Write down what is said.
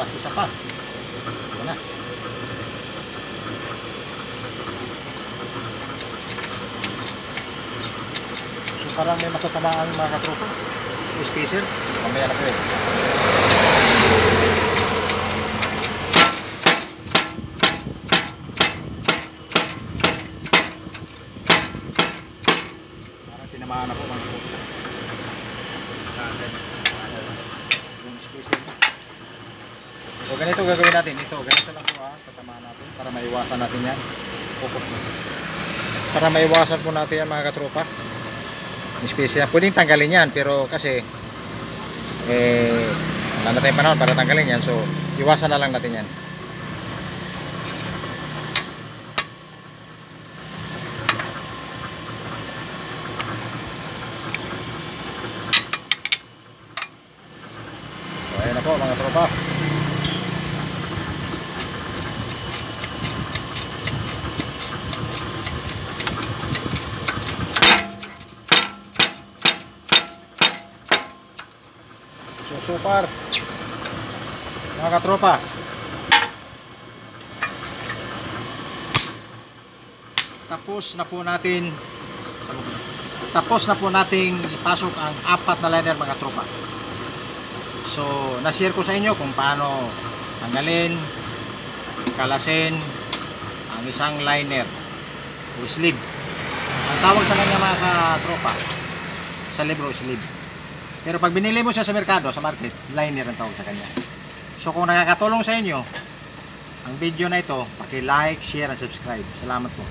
Tapos isa pa. Ito na. So parang may matatamaan mga katropa. Spacer. Mamaya na po yun. Parang tinamaan ako mga katropa. Sa atin. Yung spacer. So ganito gagawin natin. Ito, ganito lang po ha. Tatamaan natin para maiwasan natin yan. Focus mo. Para maiwasan po natin yan mga katropa. Spacer yan. Pwedeng tanggalin yan pero kasi eh wala na tayong panahon para tanggalin yan. So iwasan na lang natin yan. So ayan po mga tropa. Far mga katropa. Tapos na po natin tapos na po nating ipasok ang apat na liner mga tropa so na-share ko sa inyo kung paano tanggalin kalasin ang isang liner o sleeve ang tawag sa kanya mga katropa sa libro sleeve pero pag binili mo siya sa merkado, sa market, liner ang tawag sa kanya. So kung nakakatulong sa inyo, ang video na ito, paki-like, share, and subscribe. Salamat po.